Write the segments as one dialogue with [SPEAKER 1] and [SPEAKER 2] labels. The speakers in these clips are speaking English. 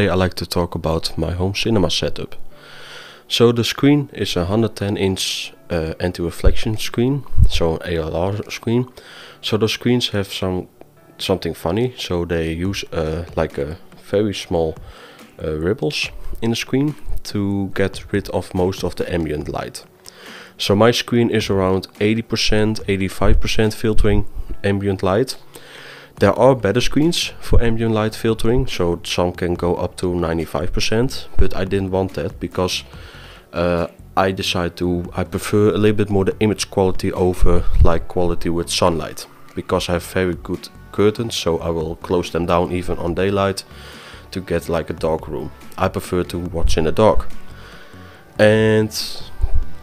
[SPEAKER 1] today I like to talk about my home cinema setup. So the screen is a 110 inch uh, anti-reflection screen, so an ALR screen. So the screens have some something funny, so they use uh, like a very small uh, ripples in the screen to get rid of most of the ambient light. So my screen is around 80%, 85% filtering ambient light. There are better screens for ambient light filtering, so some can go up to 95%, but I didn't want that because uh, I decided to, I prefer a little bit more the image quality over like quality with sunlight, because I have very good curtains, so I will close them down even on daylight to get like a dark room. I prefer to watch in the dark. And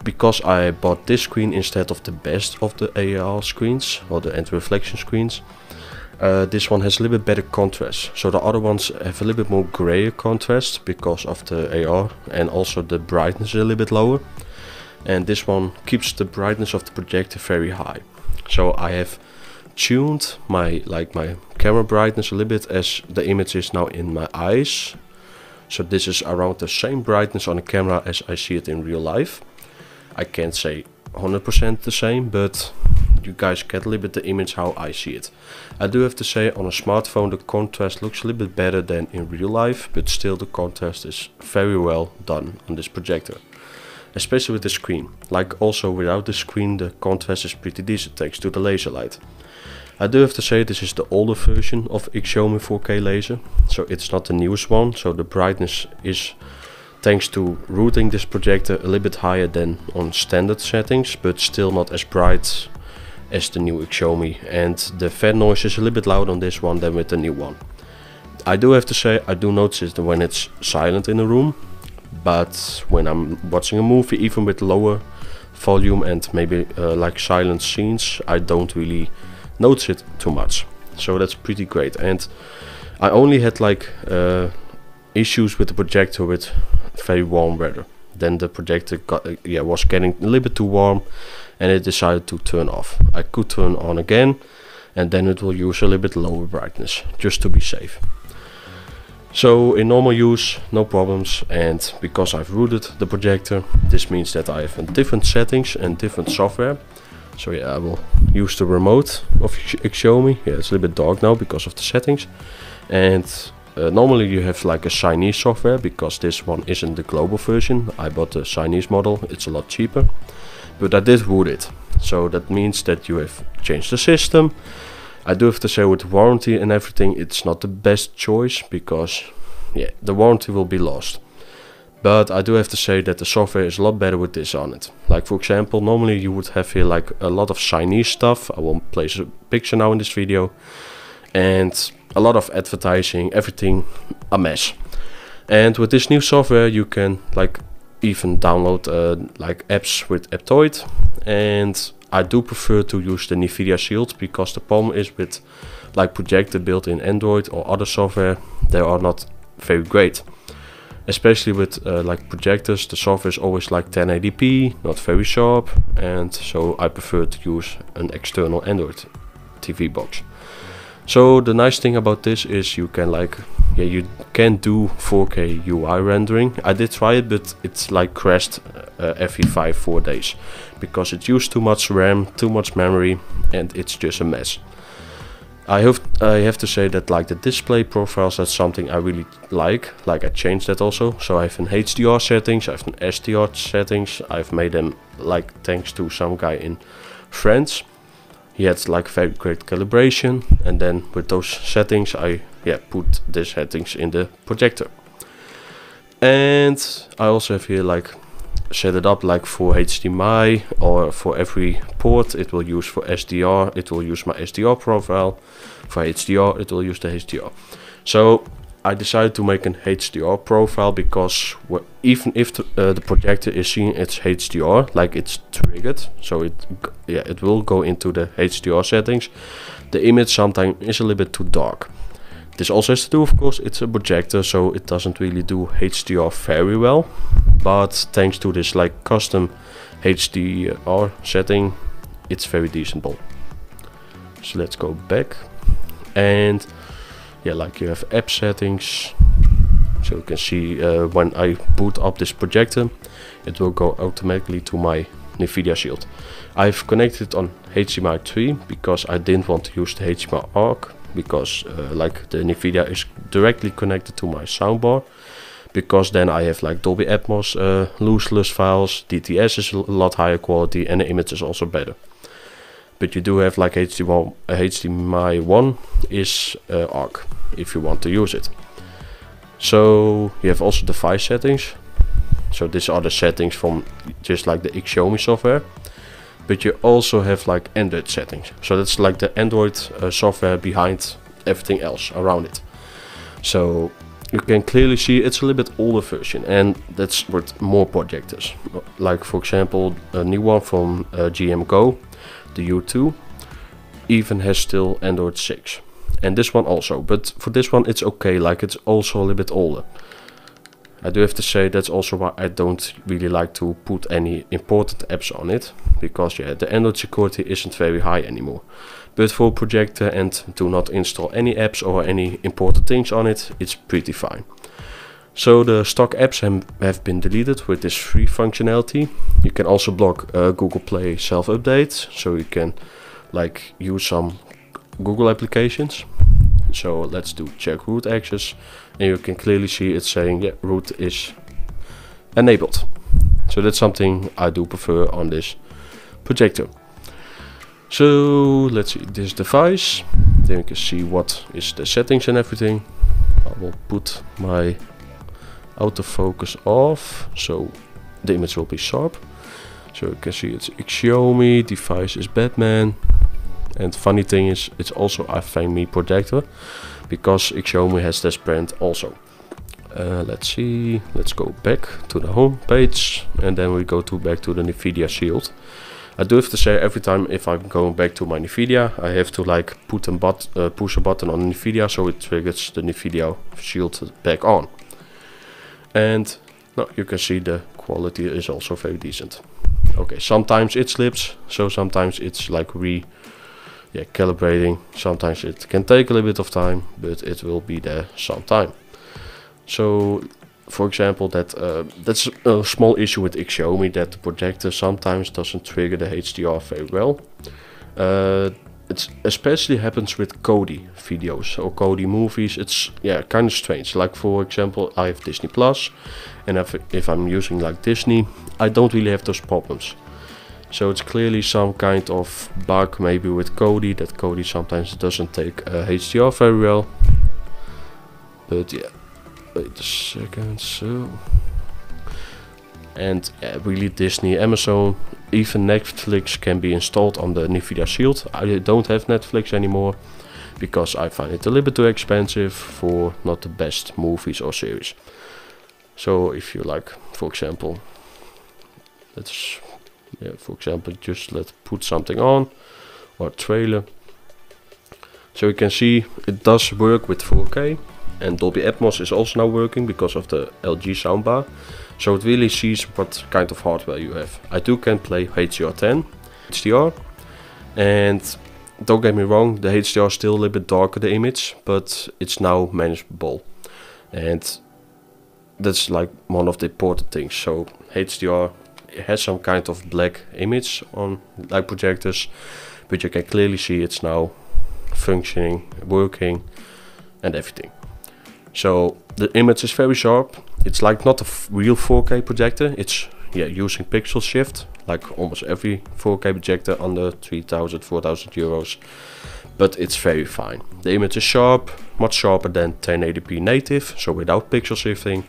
[SPEAKER 1] because I bought this screen instead of the best of the AR screens or the anti-reflection screens, uh, this one has a little bit better contrast. So the other ones have a little bit more grayer contrast because of the AR and also the brightness is a little bit lower. And this one keeps the brightness of the projector very high. So I have tuned my like my camera brightness a little bit as the image is now in my eyes. So this is around the same brightness on the camera as I see it in real life. I can't say 100% the same, but you guys get a little bit the image how I see it. I do have to say on a smartphone the contrast looks a little bit better than in real life, but still the contrast is very well done on this projector. Especially with the screen. Like also without the screen the contrast is pretty decent thanks to the laser light. I do have to say this is the older version of Xiaomi 4K laser, so it's not the newest one, so the brightness is thanks to rooting this projector a little bit higher than on standard settings, but still not as bright as the new Xiaomi and the fan noise is a little bit louder on this one than with the new one. I do have to say I do notice it when it's silent in the room, but when I'm watching a movie even with lower volume and maybe uh, like silent scenes I don't really notice it too much. So that's pretty great and I only had like uh, issues with the projector with very warm weather. Then the projector got uh, yeah was getting a little bit too warm and it decided to turn off. I could turn on again and then it will use a little bit lower brightness just to be safe. So in normal use, no problems and because I've rooted the projector, this means that I have different settings and different software. So yeah, I will use the remote of Xiaomi. Yeah, it's a little bit dark now because of the settings. And uh, normally you have like a Chinese software because this one isn't the global version. I bought the Chinese model, it's a lot cheaper but I did root it. So that means that you have changed the system. I do have to say with warranty and everything, it's not the best choice because yeah, the warranty will be lost. But I do have to say that the software is a lot better with this on it. Like for example, normally you would have here like a lot of Chinese stuff. I won't place a picture now in this video. And a lot of advertising, everything a mess. And with this new software you can like even download uh, like apps with Aptoide and I do prefer to use the NVIDIA Shield because the problem is with like projector built in Android or other software they are not very great. Especially with uh, like projectors the software is always like 1080p not very sharp. And so I prefer to use an external Android TV box so the nice thing about this is you can like yeah you can do 4K UI rendering. I did try it but it's like crashed uh, every 5 4 days because it used too much RAM, too much memory and it's just a mess. I have I have to say that like the display profiles that's something I really like. Like I changed that also. So I have an HDR settings, I have an SDR settings. I've made them like thanks to some guy in France he had like very great calibration and then with those settings I yeah put the settings in the projector. And I also have here like set it up like for HDMI or for every port it will use for SDR it will use my SDR profile. For HDR it will use the HDR so I decided to make an HDR profile because even if the, uh, the projector is seeing its HDR, like it's triggered, so it yeah it will go into the HDR settings. The image sometimes is a little bit too dark. This also has to do, of course, it's a projector, so it doesn't really do HDR very well. But thanks to this like custom HDR setting, it's very decentable. So let's go back and yeah like you have app settings So you can see uh, when I boot up this projector, it will go automatically to my NVIDIA Shield. I've connected on HDMI 3 because I didn't want to use the HDMI ARC because uh, like the NVIDIA is directly connected to my soundbar because then I have like Dolby Atmos uh, lossless files, DTS is a lot higher quality and the image is also better. But you do have like HDMI, HDMI 1 is uh, ARC if you want to use it. So you have also device settings. So these are the settings from just like the Xiaomi software. But you also have like Android settings. So that's like the Android uh, software behind everything else around it. So you can clearly see it's a little bit older version and that's with more projectors. Like for example a new one from uh, JMGO, the U2, even has still Android 6 and this one also. But for this one it's okay. Like it's also a little bit older. I do have to say that's also why I don't really like to put any important apps on it. Because yeah the Android security isn't very high anymore. But for projector and do not install any apps or any important things on it it's pretty fine. So the stock apps have been deleted with this free functionality. You can also block uh, Google Play self-updates. So you can like use some Google applications. So let's do check root access and you can clearly see it's saying yeah, root is enabled. So that's something I do prefer on this projector. So let's see this device. Then you can see what is the settings and everything. I will put my autofocus off so the image will be sharp. So you can see it's Xiaomi, device is Batman, and funny thing is, it's also a Fengmi projector because Xiaomi has this brand also. Uh, let's see, let's go back to the home page and then we go to back to the Nvidia Shield. I do have to say every time if I'm going back to my Nvidia, I have to like put a but uh, push a button on Nvidia so it triggers the Nvidia Shield back on. And now you can see the quality is also very decent. Okay, sometimes it slips, so sometimes it's like re yeah, calibrating. Sometimes it can take a little bit of time, but it will be there sometime. So, for example, that uh, that's a small issue with Xiaomi that the projector sometimes doesn't trigger the HDR very well. Uh, it especially happens with Kodi videos or Kodi movies. It's yeah kind of strange. Like for example, I have Disney Plus, and if if I'm using like Disney, I don't really have those problems. So it's clearly some kind of bug maybe with Kodi that Kodi sometimes doesn't take uh, HDR very well. But yeah, wait a second, so... And yeah, really Disney, Amazon, even Netflix can be installed on the Nvidia Shield. I don't have Netflix anymore because I find it a little bit too expensive for not the best movies or series. So if you like, for example, let's yeah, for example just let's put something on or trailer. So you can see it does work with 4K and Dolby Atmos is also now working because of the LG soundbar. So it really sees what kind of hardware you have. I do can play HDR10 HDR and don't get me wrong the HDR is still a little bit darker the image but it's now manageable. And that's like one of the important things. So HDR has some kind of black image on light projectors but you can clearly see it's now functioning working and everything. So the image is very sharp. It's like not a real 4k projector. It's yeah using pixel shift like almost every 4k projector under 3000 4000 euros but it's very fine. The image is sharp much sharper than 1080p native so without pixel shifting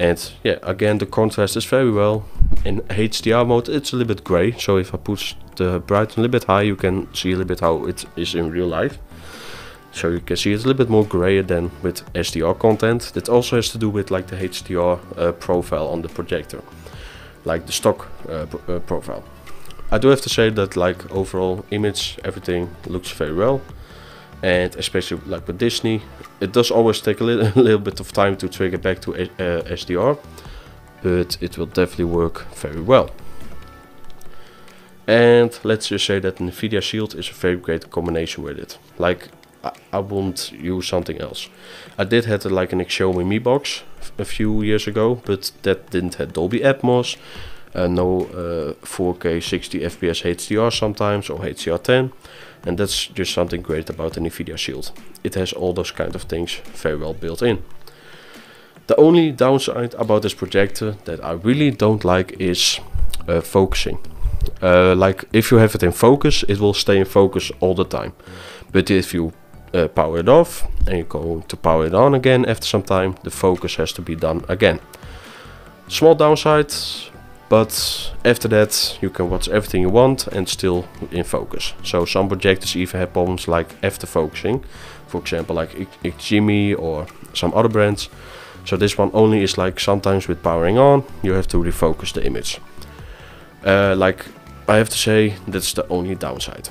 [SPEAKER 1] and yeah again the contrast is very well. In HDR mode it's a little bit gray. So if I push the brightness a little bit high you can see a little bit how it is in real life. So you can see it's a little bit more grayer than with SDR content. That also has to do with like the HDR uh, profile on the projector. Like the stock uh, uh, profile. I do have to say that like overall image everything looks very well and especially like with Disney it does always take a little, a little bit of time to trigger back to uh, SDR but it will definitely work very well. And let's just say that Nvidia Shield is a very great combination with it. Like I, I won't use something else. I did have like an Xiaomi Mi box a few years ago, but that didn't have Dolby Atmos, no uh, 4K 60 FPS HDR sometimes or HDR10, and that's just something great about the Nvidia Shield. It has all those kind of things very well built in. The only downside about this projector that I really don't like is uh, focusing. Uh, like if you have it in focus, it will stay in focus all the time. But if you uh, power it off and you go to power it on again after some time, the focus has to be done again. Small downside, but after that you can watch everything you want and still in focus. So some projectors even have problems like after focusing, for example like Xgimi or some other brands. So this one only is like sometimes with powering on, you have to refocus the image. Uh, like I have to say, that's the only downside.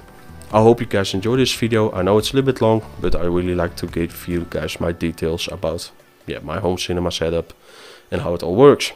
[SPEAKER 1] I hope you guys enjoy this video. I know it's a little bit long, but I really like to give you guys my details about yeah, my home cinema setup and how it all works.